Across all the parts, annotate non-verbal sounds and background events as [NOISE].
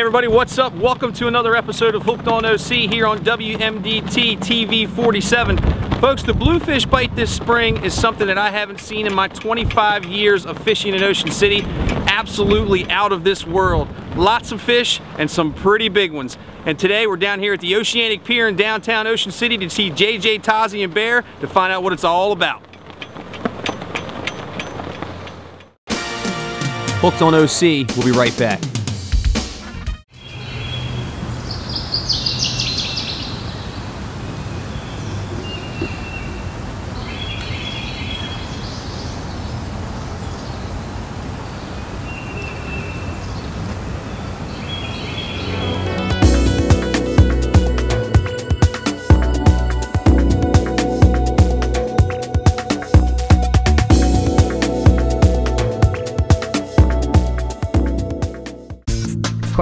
everybody, what's up? Welcome to another episode of Hooked on OC here on WMDT TV 47. Folks, the bluefish bite this spring is something that I haven't seen in my 25 years of fishing in Ocean City. Absolutely out of this world. Lots of fish and some pretty big ones. And today we're down here at the Oceanic Pier in downtown Ocean City to see JJ Tazi and Bear to find out what it's all about. Hooked on OC, we'll be right back.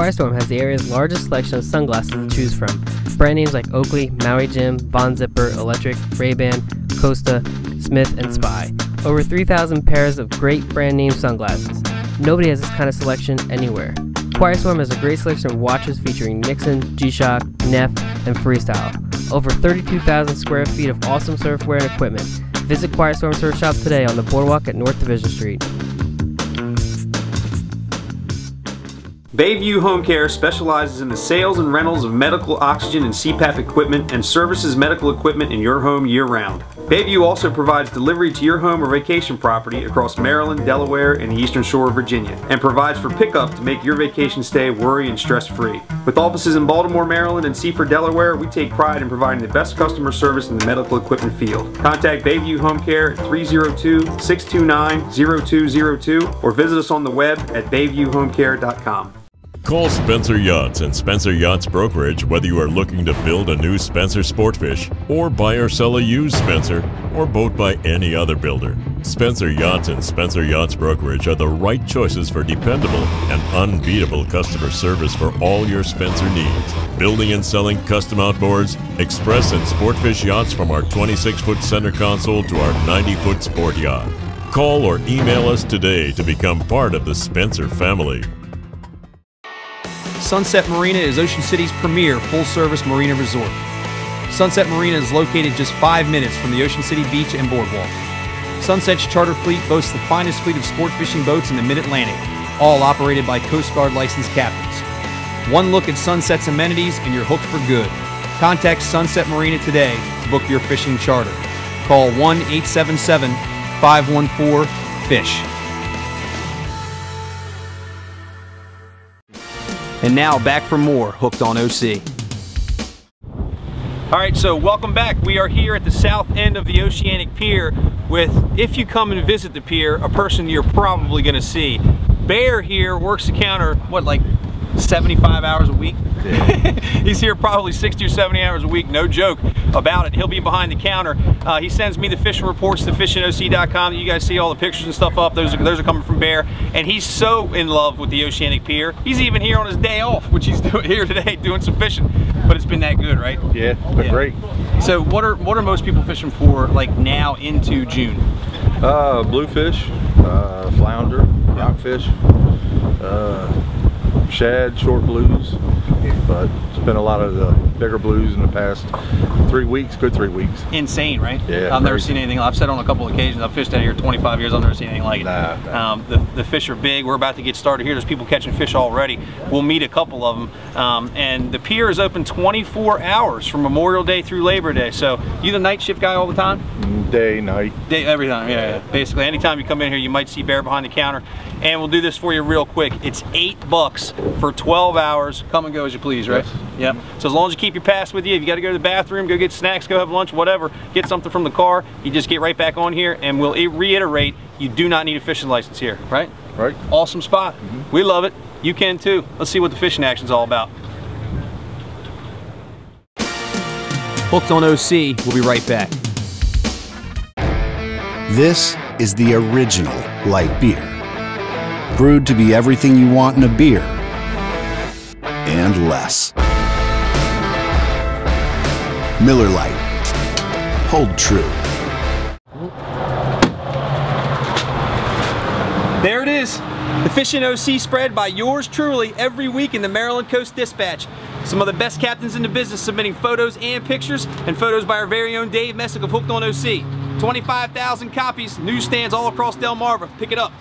Aquaristorm has the area's largest selection of sunglasses to choose from. Brand names like Oakley, Maui Jim, Von Zipper, Electric, Ray-Ban, Costa, Smith, and Spy. Over 3,000 pairs of great brand name sunglasses. Nobody has this kind of selection anywhere. Aquaristorm has a great selection of watches featuring Nixon, G-Shock, Neff, and Freestyle. Over 32,000 square feet of awesome surfwear and equipment. Visit Aquaristorm Surf Shop today on the boardwalk at North Division Street. Bayview Home Care specializes in the sales and rentals of medical oxygen and CPAP equipment and services medical equipment in your home year round. Bayview also provides delivery to your home or vacation property across Maryland, Delaware, and the eastern shore of Virginia, and provides for pickup to make your vacation stay worry and stress free. With offices in Baltimore, Maryland, and Seaford, Delaware, we take pride in providing the best customer service in the medical equipment field. Contact Bayview Home Care at 302 629 0202 or visit us on the web at bayviewhomecare.com. Call Spencer Yachts and Spencer Yachts Brokerage whether you are looking to build a new Spencer Sportfish or buy or sell a used Spencer or boat by any other builder. Spencer Yachts and Spencer Yachts Brokerage are the right choices for dependable and unbeatable customer service for all your Spencer needs. Building and selling custom outboards, express and sportfish yachts from our 26 foot center console to our 90 foot sport yacht. Call or email us today to become part of the Spencer family. Sunset Marina is Ocean City's premier full service marina resort. Sunset Marina is located just five minutes from the Ocean City beach and boardwalk. Sunset's charter fleet boasts the finest fleet of sport fishing boats in the Mid Atlantic, all operated by Coast Guard licensed captains. One look at Sunset's amenities and you're hooked for good. Contact Sunset Marina today to book your fishing charter. Call 1 877 514 FISH. And now back for more Hooked on OC. All right, so welcome back. We are here at the south end of the Oceanic Pier with, if you come and visit the pier, a person you're probably gonna see. Bear here works the counter, what, like 75 hours a week? Yeah. [LAUGHS] He's here probably 60 or 70 hours a week, no joke about it. He'll be behind the counter. Uh, he sends me the fishing reports to fishingoc.com. You guys see all the pictures and stuff up. Those are, those are coming from Bear. And he's so in love with the Oceanic Pier. He's even here on his day off, which he's [LAUGHS] doing here today doing some fishing. But it's been that good, right? Yeah, it's yeah. great. So what are what are most people fishing for like now into June? Uh, bluefish, uh, flounder, rockfish, uh, shad, short blues, but it's been a lot of the bigger blues in the past three weeks, good three weeks. Insane, right? Yeah. I've never seen anything. I've said on a couple of occasions, I've fished out here 25 years, I've never seen anything like it. Nah, nah. Um, the, the fish are big. We're about to get started here. There's people catching fish already. We'll meet a couple of them. Um, and the pier is open 24 hours from Memorial Day through Labor Day. So you the night shift guy all the time? Day, night. Day, every time, yeah, yeah. Basically, anytime you come in here, you might see Bear behind the counter. And we'll do this for you real quick. It's eight bucks for 12 hours. Come and go as you please, right? Yes. Yep. So as long as you keep your pass with you, if you got to go to the bathroom, go get snacks, go have lunch, whatever, get something from the car, you just get right back on here and we'll reiterate, you do not need a fishing license here, right? Right. Awesome spot. Mm -hmm. We love it. You can too. Let's see what the fishing action's all about. Hooked on OC, we'll be right back. This is the original light beer. Brewed to be everything you want in a beer and less. Miller Lite. Hold true. There it is, the Fishing OC spread by yours truly every week in the Maryland Coast Dispatch. Some of the best captains in the business submitting photos and pictures, and photos by our very own Dave Messick of Hooked on OC. 25,000 copies, newsstands all across Delmarva. Pick it up.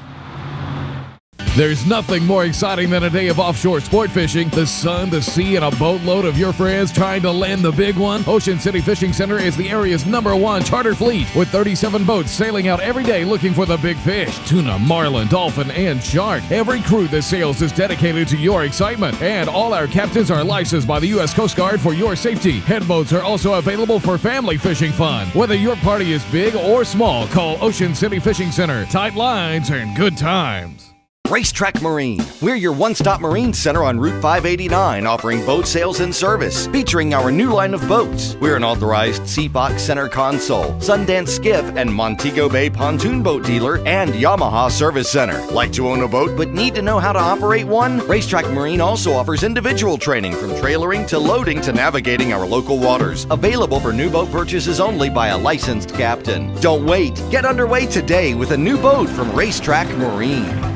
There's nothing more exciting than a day of offshore sport fishing. The sun, the sea, and a boatload of your friends trying to land the big one. Ocean City Fishing Center is the area's number one charter fleet with 37 boats sailing out every day looking for the big fish tuna, marlin, dolphin, and shark. Every crew that sails is dedicated to your excitement, and all our captains are licensed by the U.S. Coast Guard for your safety. Head boats are also available for family fishing fun. Whether your party is big or small, call Ocean City Fishing Center. Tight lines and good times. Racetrack Marine. We're your one stop marine center on Route 589, offering boat sales and service, featuring our new line of boats. We're an authorized Seafox Center console, Sundance Skiff, and Montego Bay pontoon boat dealer, and Yamaha Service Center. Like to own a boat but need to know how to operate one? Racetrack Marine also offers individual training from trailering to loading to navigating our local waters. Available for new boat purchases only by a licensed captain. Don't wait. Get underway today with a new boat from Racetrack Marine.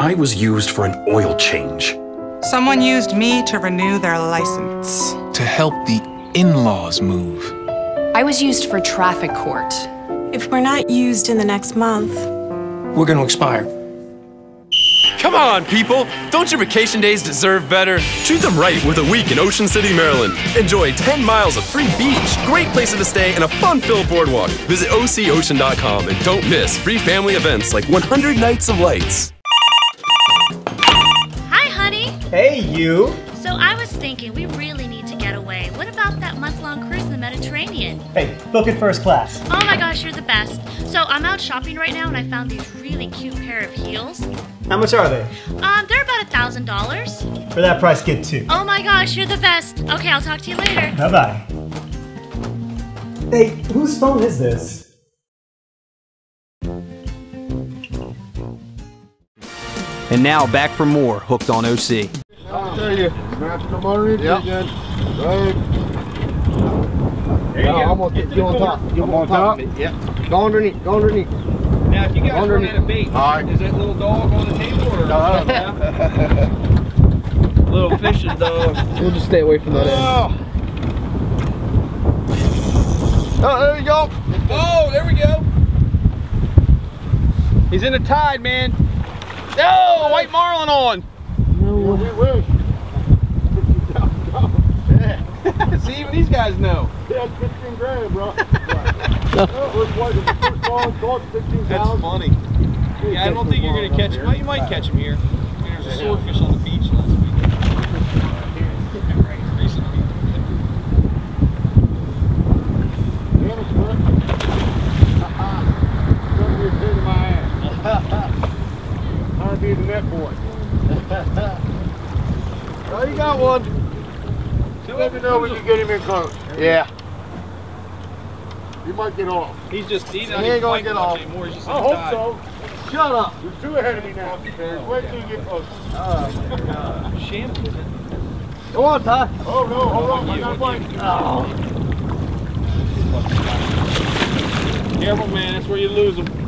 I was used for an oil change. Someone used me to renew their license. To help the in laws move. I was used for traffic court. If we're not used in the next month, we're going to expire. Come on, people! Don't your vacation days deserve better? Treat them right with a week in Ocean City, Maryland. Enjoy 10 miles of free beach, great places to stay, and a fun-filled boardwalk. Visit OCOcean.com and don't miss free family events like 100 Nights of Lights. Hey, you! So I was thinking we really need to get away. What about that month-long cruise in the Mediterranean? Hey, book it first class. Oh my gosh, you're the best. So I'm out shopping right now and I found these really cute pair of heels. How much are they? Um, they're about a thousand dollars. For that price, get two. Oh my gosh, you're the best. Okay, I'll talk to you later. Bye-bye. Hey, whose phone is this? And now back for more Hooked on OC. I'll underneath. There you no, go. I'm gonna get, you on top. You on top? top? Go underneath. Go underneath. Now, if you guys run out of bait, is that little dog on the table or? No, little fishing dog. We'll just stay away from that oh. Oh, there you go. Oh, there we go. He's in the tide, man. Oh, white marlin on. No. Yeah, we wish. yeah. [LAUGHS] See, even these guys know. Yeah, 15 grand, bro. [LAUGHS] That's funny. Yeah, I don't think you're going to catch him. Well, you might catch him here. There's a swordfish on the beach last week. be the net boy. [LAUGHS] oh, you got one. Let me know when you get him in close. Yeah. He might get off. He's just, he's not he ain't gonna get off. Anymore. He's just I hope dive. so. Shut up. You're too ahead of me now. Wait till you get close. Oh, my God. Shambles. Go on, Ty. Oh, no, hold on. I got one. Oh. Careful, man. That's where you lose them.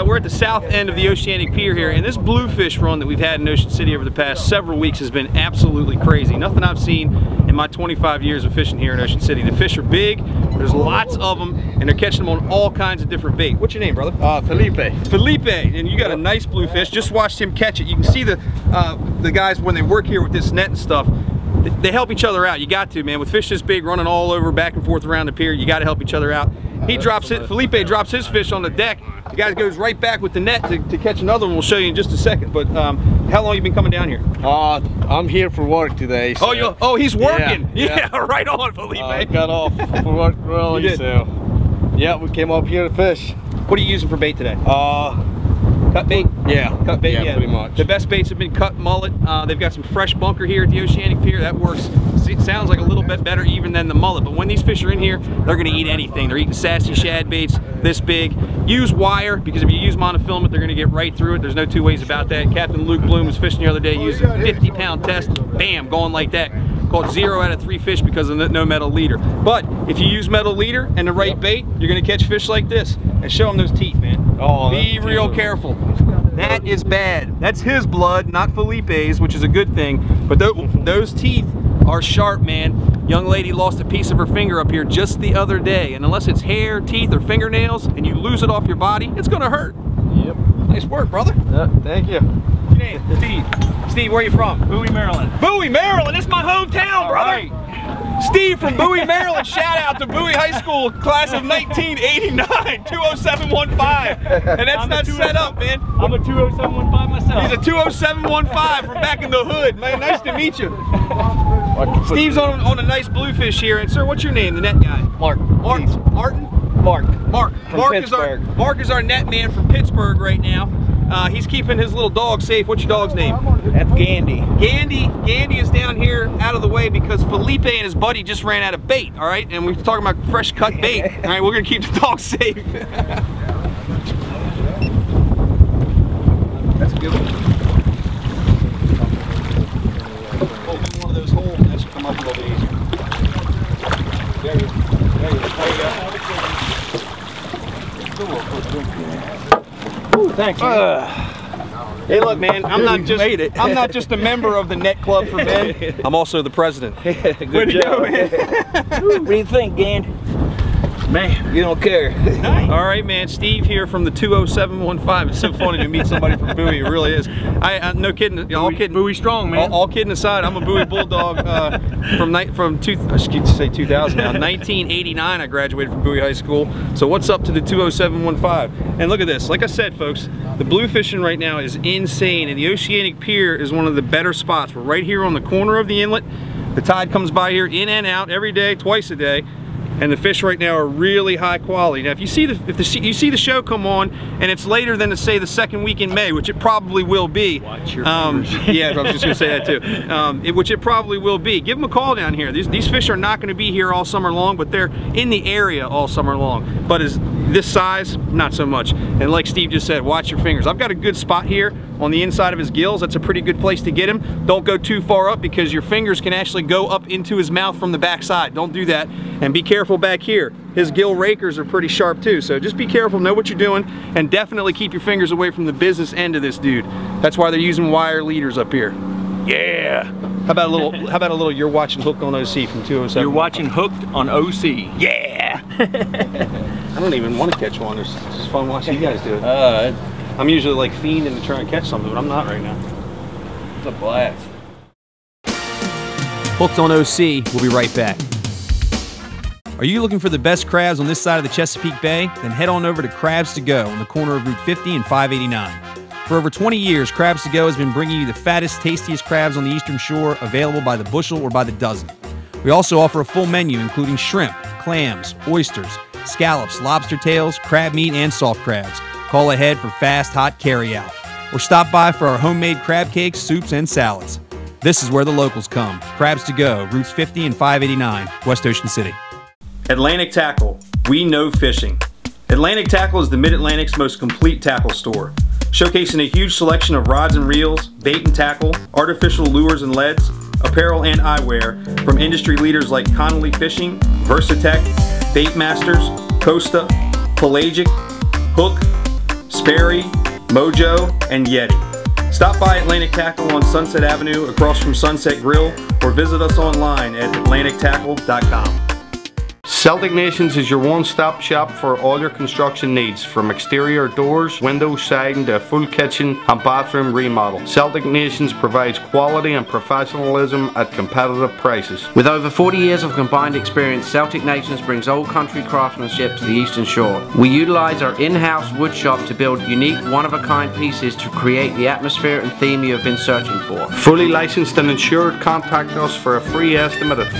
Uh, we're at the south end of the Oceanic Pier here, and this bluefish run that we've had in Ocean City over the past several weeks has been absolutely crazy. Nothing I've seen in my 25 years of fishing here in Ocean City. The fish are big, there's lots of them, and they're catching them on all kinds of different bait. What's your name, brother? Uh, Felipe. Felipe, and you got a nice bluefish. Just watched him catch it. You can see the uh, the guys when they work here with this net and stuff, they help each other out. You got to, man. With fish this big running all over back and forth around the pier, you got to help each other out. He drops it, Felipe drops his fish on the deck. The guy goes right back with the net to, to catch another one. We'll show you in just a second. But um, How long you been coming down here? Uh, I'm here for work today. Oh, you? Oh, he's working. Yeah, Yeah, [LAUGHS] right on, Felipe. I got off for work early, so yeah, we came up here to fish. What are you using for bait today? Uh, cut bait. Yeah, Cut bait. yeah, pretty much. The best baits have been cut mullet. Uh, they've got some fresh bunker here at the Oceanic Pier. That works. It sounds like a little bit better even than the mullet. But when these fish are in here, they're going to eat anything. They're eating sassy shad baits this big. Use wire because if you use monofilament, they're going to get right through it. There's no two ways about that. Captain Luke Bloom was fishing the other day using a 50 pound test. Bam, going like that. Caught zero out of three fish because of the no metal leader. But if you use metal leader and the right bait, you're going to catch fish like this. And show them those teeth, man. Oh, Be real careful. That is bad. That's his blood, not Felipe's, which is a good thing. But tho- [LAUGHS] those teeth are sharp, man. Young lady lost a piece of her finger up here just the other day. And unless it's hair, teeth, or fingernails, and you lose it off your body, it's gonna hurt. Yep. Nice work, brother. Yeah, thank you. What's your name? Steve. Steve, where are you from? Bowie, Maryland. Bowie, Maryland. It's my hometown, brother. Steve from Bowie, Maryland. Shout out to Bowie High School, class of 1989, 20715. And that's not set up, man. Oh I'm a 20715 myself. He's a 20715 from back in the hood, man. Nice to meet you. Steve's on, on a nice bluefish here. And sir, what's your name, the net guy? Mark. Mark. Martin? Mark. Mark. From Mark is our Mark is our net man from Pittsburgh right now. Uh, he's keeping his little dog safe. What's your dog's name? That's Gandy. Gandy. Gandy is down here out of the way because Felipe and his buddy just ran out of bait. All right, and we're talking about fresh cut bait. [LAUGHS] All right, we're gonna keep the dog safe. That's a good one. Open one of those holes, and that should come up a little bit easier. There you, there you, there you go. Ooh, thanks. Hey, look, man. I'm not just I'm not just a member of the Net Club for Men. [LAUGHS] I'm also the president. [LAUGHS] Good Way man. [LAUGHS] what do you think, Gandy? Man, you don't care. All right, man. Steve here from the 20715. It's so funny to meet somebody from Bowie. It really is. I, I no kidding. All kidding. Bowie strong, man. All, all kidding aside, I'm a Bowie Bulldog uh, from night from two. Excuse say 2000 now. 1989. I graduated from Bowie High School. So what's up to the 20715? And look at this. Like I said, folks, the blue fishing right now is insane, and the Oceanic Pier is one of the better spots. We're right here on the corner of the inlet. The tide comes by here in and out every day, twice a day and the fish right now are really high quality. Now, if you see the if the you see the show come on and it's later than to say the second week in May, which it probably will be. Watch your um, [LAUGHS] Yeah, I was just gonna say that too. Um, it, which it probably will be. Give them a call down here. These these fish are not going to be here all summer long, but they're in the area all summer long. But is this size, not so much. And like Steve just said, watch your fingers. I've got a good spot here on the inside of his gills. That's a pretty good place to get him. Don't go too far up because your fingers can actually go up into his mouth from the backside. Don't do that. And be careful back here. His gill rakers are pretty sharp too. So just be careful, know what you're doing, and definitely keep your fingers away from the business end of this dude. That's why they're using wire leaders up here. Yeah. How about a little, how about a little you're watching Hooked on OC from 207? You're watching Hooked on OC. Yeah. [LAUGHS] I don't even want to catch one. It's it's just fun watching you guys do it. Uh, I'm usually like fiending to try and catch something, but I'm not right now. it's a blast. Hooked on OC, we'll be right back. Are you looking for the best crabs on this side of the Chesapeake Bay? Then head on over to Crabs to Go on the corner of Route 50 and 589. For over 20 years, Crabs to Go has been bringing you the fattest, tastiest crabs on the Eastern Shore, available by the bushel or by the dozen. We also offer a full menu including shrimp, clams, oysters, scallops, lobster tails, crab meat, and soft crabs. Call ahead for fast, hot carryout. Or stop by for our homemade crab cakes, soups, and salads. This is where the locals come. Crabs to Go, routes 50 and 589, West Ocean City. Atlantic Tackle. We know fishing. Atlantic Tackle is the Mid Atlantic's most complete tackle store, showcasing a huge selection of rods and reels, bait and tackle, artificial lures and leads, apparel and eyewear from industry leaders like Connolly Fishing, Versatech, Bait Masters, Costa, Pelagic, Hook, Sperry, Mojo, and Yeti. Stop by Atlantic Tackle on Sunset Avenue across from Sunset Grill or visit us online at atlantictackle.com. Celtic Nations is your one-stop shop for all your construction needs, from exterior doors, windows, siding to a full kitchen and bathroom remodel. Celtic Nations provides quality and professionalism at competitive prices. With over 40 years of combined experience, Celtic Nations brings old country craftsmanship to the Eastern Shore. We utilize our in-house wood shop to build unique, one-of-a-kind pieces to create the atmosphere and theme you have been searching for. Fully licensed and insured, contact us for a free estimate at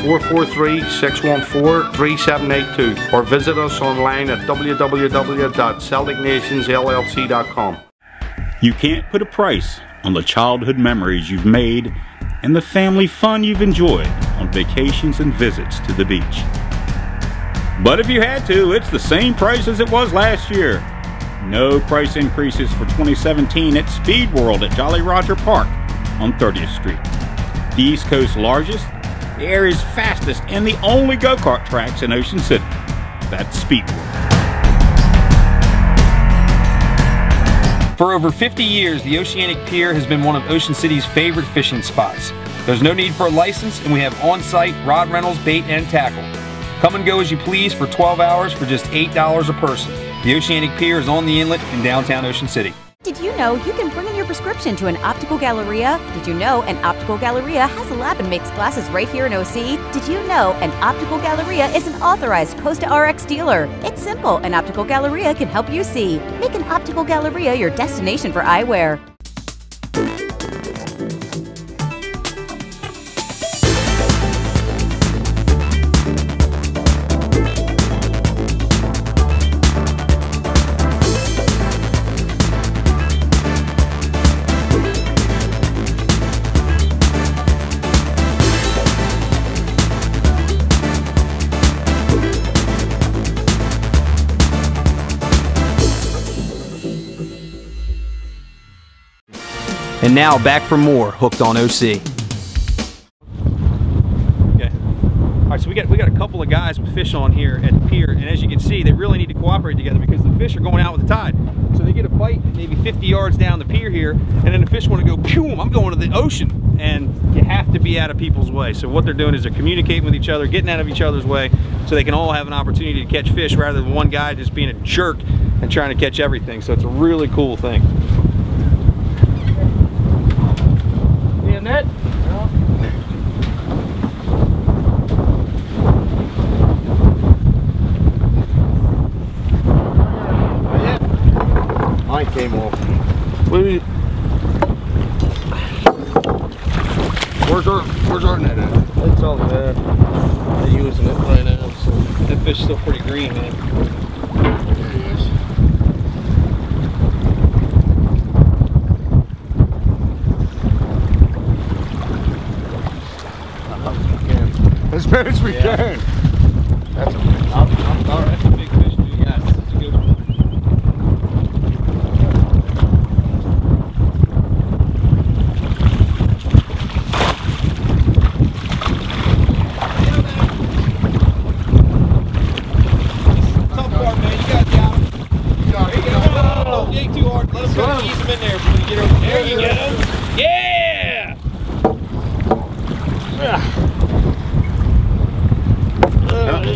443-614-3782 or visit us online at www.celticnationsllc.com. You can't put a price on the childhood memories you've made and the family fun you've enjoyed on vacations and visits to the beach. But if you had to, it's the same price as it was last year. No price increases for 2017 at Speed World at Jolly Roger Park on 30th Street. The East Coast's largest, the area's fastest, and the only go-kart tracks in Ocean City. That's Speed World. For over 50 years, the Oceanic Pier has been one of Ocean City's favorite fishing spots. There's no need for a license, and we have on-site rod rentals, bait, and tackle. Come and go as you please for 12 hours for just $8 a person. The Oceanic Pier is on the inlet in downtown Ocean City. Did you know you can bring in your prescription to an optical galleria? Did you know an optical galleria has a lab and makes glasses right here in OC? Did you know an optical galleria is an authorized Costa RX dealer? It's simple. An optical galleria can help you see. Make an optical galleria your destination for eyewear. And now back for more Hooked on OC. Okay. All right, so we got we got a couple of guys with fish on here at the pier, and as you can see, they really need to cooperate together because the fish are going out with the tide. So they get a bite maybe 50 yards down the pier here, and then the fish want to go, pew, I'm going to the ocean, and you have to be out of people's way. So what they're doing is they're communicating with each other, getting out of each other's way, so they can all have an opportunity to catch fish rather than one guy just being a jerk and trying to catch everything. So it's a really cool thing. In that? Mine came off. Wait, Where's our Where's our net at? It's all there. They're using it right now, so that fish's still pretty green, man. There he is. As we Yeah. can. That's a All right, that's a big fish, dude. Yeah, that's a good one. Tough part, man. You got down. There you go. Don't yank too hard. Let him go. Ease him in there before you get over. There you go. Yeah!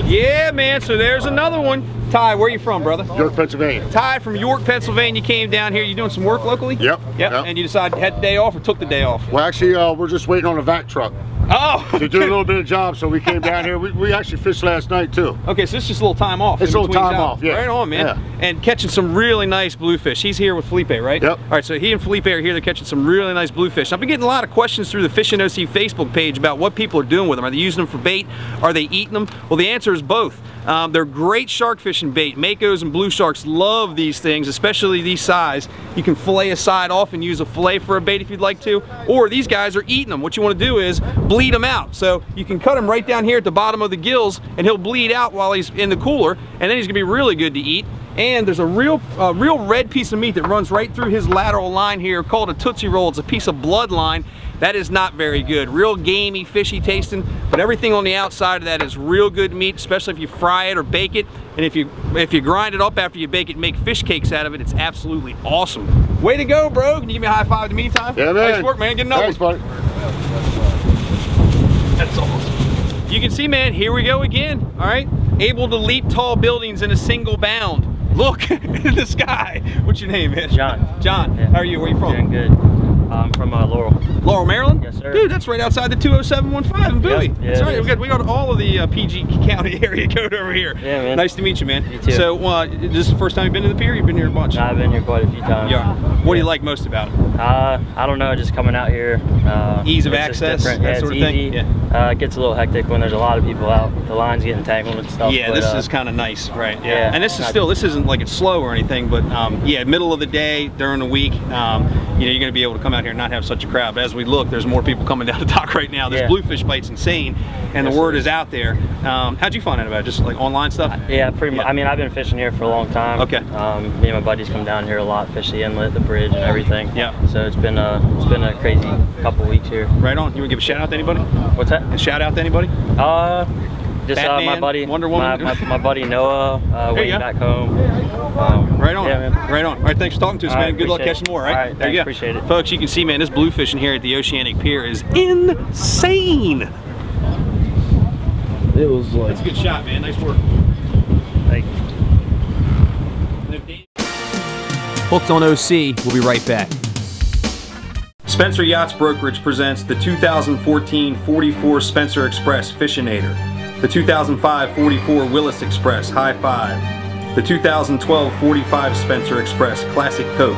Yeah, man. So there's another one. Ty, where are you from, brother? York, Pennsylvania. Ty from York, Pennsylvania came down here. You doing some work locally? Yep. Yep. And you decided to had the day off or took the day off? Well, actually, uh, we're just waiting on a vac truck. Oh! To do a [LAUGHS] little bit of job, so we came down here. We, we actually fished last night, too. Okay, so it's just a little time off. It's a little time jobs. off, yeah. Right on, man. Yeah. And catching some really nice bluefish. He's here with Felipe, right? Yep. All right, so he and Felipe are here. They're catching some really nice bluefish. I've been getting a lot of questions through the Fishing OC Facebook page about what people are doing with them. Are they using them for bait? Are they eating them? Well, the answer is both. Um, they're great shark fishing bait. Makos and blue sharks love these things, especially these size. You can fillet a side off and use a fillet for a bait if you'd like to. Or these guys are eating them. What you want to do is bleed them out. So you can cut him right down here at the bottom of the gills and he'll bleed out while he's in the cooler and then he's gonna be really good to eat. And there's a real, uh, real red piece of meat that runs right through his lateral line here called a Tootsie Roll. It's a piece of bloodline. That is not very good. Real gamey, fishy tasting, but everything on the outside of that is real good meat, especially if you fry it or bake it. And if you if you grind it up after you bake it, make fish cakes out of it, it's absolutely awesome. Way to go, bro. Can you give me a high five in the meantime? Yeah, man. Nice work, man. Get another Thanks, one. buddy. That's awesome. You can see, man, here we go again, all right? able to leap tall buildings in a single bound. Look [LAUGHS] in the sky. What's your name, man? John. John. How are you? Where are you from? Doing good. I'm from uh, Laurel. Laurel, Maryland? Yes, sir. Dude, that's right outside the 20715 in Bowie. Yep, yeah, that's right. We got, we got all of the uh, PG [LAUGHS] County area code over here. Yeah, man. Nice to meet you, man. You too. So, uh, this is the first time you've been to the pier? You've been here a bunch? I've been here quite a few times. Yeah. What do you like most about it? Uh, I don't know, just coming out here. Uh, Ease of access, different. that yeah, sort of thing? easy. Uh, it gets a little hectic when there's a lot of people out. The lines getting tangled and stuff. Yeah, but, this uh, is kind of nice, right? Yeah. yeah, and this is still, this isn't like it's slow or anything, but um, yeah, middle of the day, during the week, um, you know, you're going to be able to come out here and not have such a crowd. But as we look, there's more people coming down the dock right now. This Yeah. bluefish bite's insane, and Yes, the word is out there. Um, how'd you find out about it? Just like online stuff? Yeah, pretty much. I mean, I've been fishing here for a long time. Okay. Um, me and my buddies come down here a lot, fish the inlet, the bridge, and everything. Yeah. So it's been a it's been a crazy couple weeks here. Right on. You want to give a shout out to anybody? What's that? A shout out to anybody? Uh, just uh, my buddy, Wonder Woman? my, my, my buddy Noah, uh, There you waiting back home. Um, Right on. Yeah. Right on. All right, thanks for talking to us, All man. right, Good luck appreciate catching more, right? All right, there you go. appreciate it. Folks, you can see, man, this blue fishing here at the Oceanic Pier is insane. It was like That's a good shot, man. Nice work. Thank Hooked on OC. We'll be right back. Spencer Yachts Brokerage presents the 2014 44 Spencer Express Fishinator, the 2005 44 Willis Express High Five, the 2012 45 Spencer Express Classic Coke,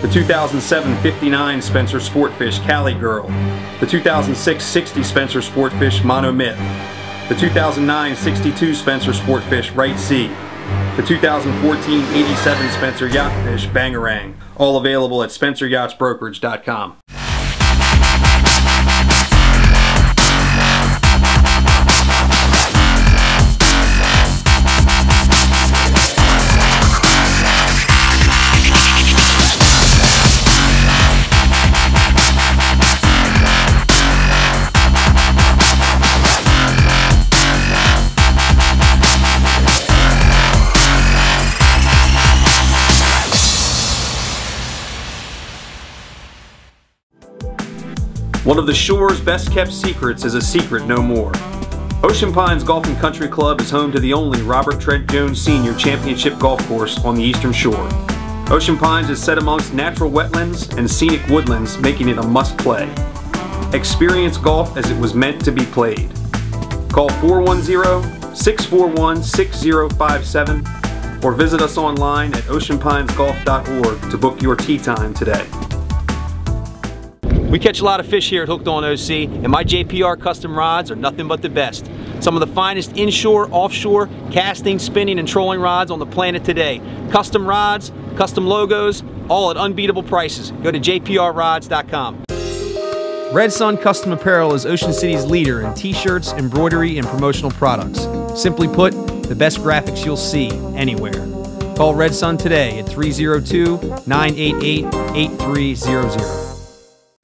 the 2007 59 Spencer Sportfish Cali Girl, the 2006 60 Spencer Sportfish Mono Myth, the 2009 62 Spencer Sportfish Right Sea, the 2014 87 Spencer Yachtfish Bangarang, all available at spenceryachtsbrokerage.com. One of the shore's best kept secrets is a secret no more. Ocean Pines Golf and Country Club is home to the only Robert Trent Jones Sr. Championship Golf Course on the Eastern Shore. Ocean Pines is set amongst natural wetlands and scenic woodlands, making it a must play. Experience golf as it was meant to be played. Call 410 641 6057 or visit us online at oceanpinesgolf.org to book your tee time today. We catch a lot of fish here at Hooked on OC, and my JPR custom rods are nothing but the best. Some of the finest inshore, offshore, casting, spinning, and trolling rods on the planet today. Custom rods, custom logos, all at unbeatable prices. Go to jprrods.com. Red Sun Custom Apparel is Ocean City's leader in t-shirts, embroidery, and promotional products. Simply put, the best graphics you'll see anywhere. Call Red Sun today at 302-988-8300.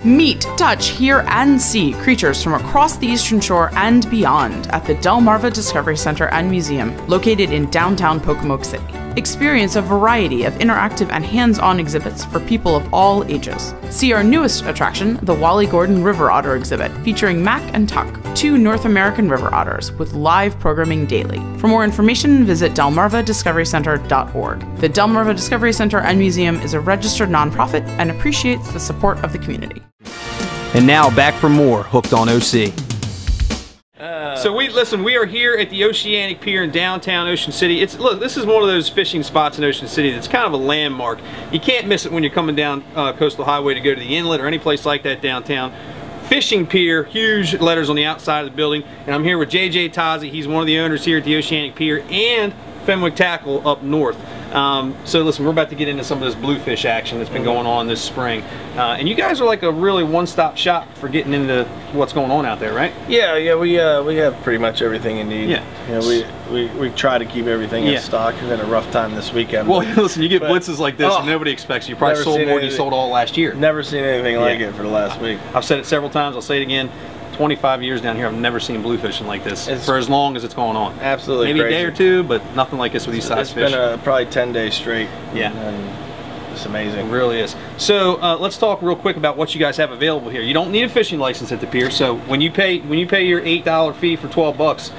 Meet, touch, hear, and see creatures from across the Eastern Shore and beyond at the Delmarva Discovery Center and Museum, located in downtown Pocomoke City. Experience a variety of interactive and hands on exhibits for people of all ages. See our newest attraction, the Wally Gordon River Otter exhibit, featuring Mac and Tuck, two North American river otters, with live programming daily. For more information, visit delmarvadiscoverycenter.org. The Delmarva Discovery Center and Museum is a registered nonprofit and appreciates the support of the community. And now back for more Hooked on OC. so we listen. We are here at the Oceanic Pier in downtown Ocean City. It's look. This is one of those fishing spots in Ocean City that's kind of a landmark. You can't miss it when you're coming down uh, Coastal Highway to go to the inlet or any place like that downtown. Fishing Pier, huge letters on the outside of the building. And I'm here with JJ Tazi. He's one of the owners here at the Oceanic Pier and Fenwick Tackle up north. Um, so listen, we're about to get into some of this bluefish action that's been going on this spring. Uh, and you guys are like a really one-stop shop for getting into what's going on out there, right? Yeah, yeah, we uh, we have pretty much everything you need. Yeah. you know, we, we we try to keep everything Yeah. in stock. It's been a rough time this weekend. Well, but- [LAUGHS] listen, you get but- blitzes like this Oh, and nobody expects you. You probably sold more than you sold all last year. Never seen anything like Yeah. it for the last week. I've said it several times, I'll say it again. 25 years down here, I've never seen bluefishing like this for as long as it's going on. Absolutely Maybe crazy. a day or two, but nothing like this with these size It's fish. It's been a, probably 10 days straight. Yeah. And it's amazing. It really is. So uh, let's talk real quick about what you guys have available here. You don't need a fishing license at the pier, so when you pay when you pay your eight dollar fee for 12 bucks,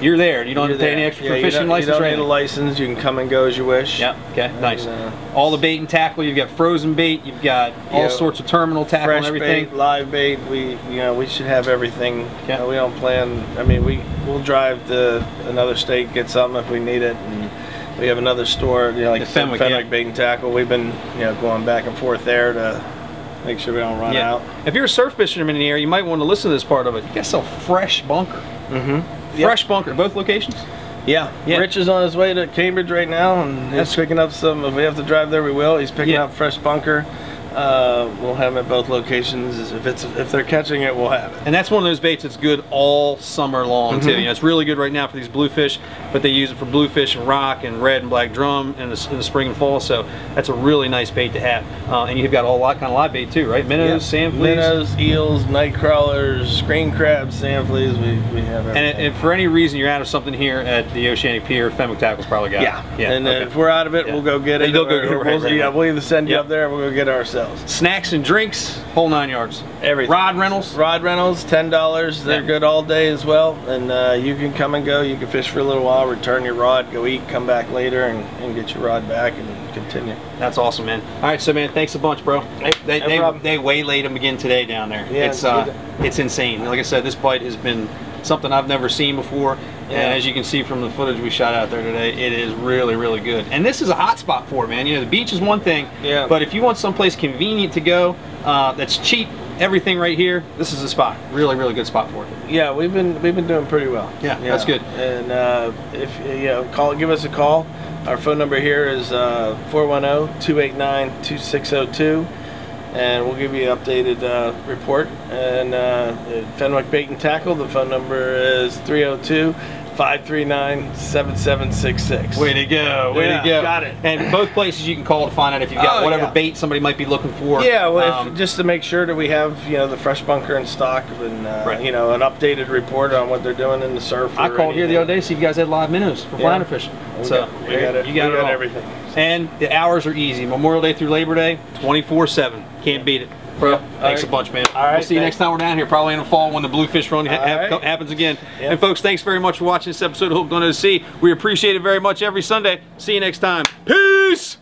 you're there. You don't You're have to pay any extra Yeah, for you fishing license You don't need a license. You can come and go as you wish. Yep. Okay. Nice. uh, all the bait and tackle. You've got frozen bait. You've got all sorts of terminal tackle fresh and everything. bait, live bait. We, you know, we should have everything. Uh, we don't plan. I mean, we we'll drive to another state, get something if we need it, and we have another store, you know, like The Fenwick, Fenwick, yeah. Bait and Tackle. We've been, you know, going back and forth there to make sure we don't run Yeah. out. If you're a surf fisherman in the area, you might want to listen to this part of it. You guys sell fresh bunker. Mm-hmm. Fresh bunker, both locations. Yeah. Yeah. Rich is on his way to Cambridge right now, and he's picking up some. If we have to drive there, we will. He's picking Yeah. up fresh bunker. Uh, we'll have them at both locations. If it's if they're catching it, we'll have it. And that's one of those baits that's good all summer long too. Mhm. You know, it's really good right now for these bluefish, but they use it for bluefish and rock and red and black drum in the, in the spring and fall. So that's a really nice bait to have. Uh, and you've got all lot kind of live bait too, right? Minnows, Yeah. sand fleas. minnows, eels, night crawlers, screen crabs, sand fleas. We, we have everything. And if for any reason you're out of something here at the Oceanic Pier, Fenwick Tackle's probably got yeah. it. Yeah. And okay. if we're out of it, we'll go get it. You'll go get it, right, we'll, right, yeah, right. we'll either send you Yep. up there, or we'll go get it ourselves. Snacks and drinks, whole nine yards. Everything. Rod rentals. Rod rentals, ten dollars. They're Yeah. good all day as well, and uh, you can come and go. You can fish for a little while, return your rod, go eat, come back later, and, and get your rod back and continue. That's awesome, man. All right, so man, thanks a bunch, bro. They no they, they waylaid them again today down there. Yeah, it's uh, it's insane. Like I said, this bite has been something I've never seen before, Yeah. and as you can see from the footage we shot out there today, it is really really good. And this is a hot spot for it, man. You know, the beach is one thing, Yeah. but if you want someplace convenient to go, uh, that's cheap, everything right here, this is a spot. Really really good spot for it. Yeah, we've been we've been doing pretty well. Yeah, yeah. that's good. And uh, if you know, call, give us a call. Our phone number here is uh, 410-289-2602, and we'll give you an updated uh, report. And uh, Fenwick Bait and Tackle, the phone number is 302 539 7766. Way to go, way Yeah, to go. got it. And both places you can call to find out if you've got Oh, whatever yeah. bait somebody might be looking for. Yeah, well, if- Um, just to make sure that we have you know the fresh bunker in stock and uh, Right. you know an updated report on what they're doing in the surf. I called here the other day to see if you guys had live minnows for Yeah. flounder fishing. We so got- we got it- you got, we it got everything. And the hours are easy. Memorial Day through Labor Day, 24/7. Can't beat it. Bro, thanks right. a bunch, man. All right, we'll see you next time we're down here, probably in the fall when the bluefish run ha- right. happens again. Yep. And folks, thanks very much for watching this episode of Hooked on the Sea. We appreciate it very much every Sunday. See you next time. Peace.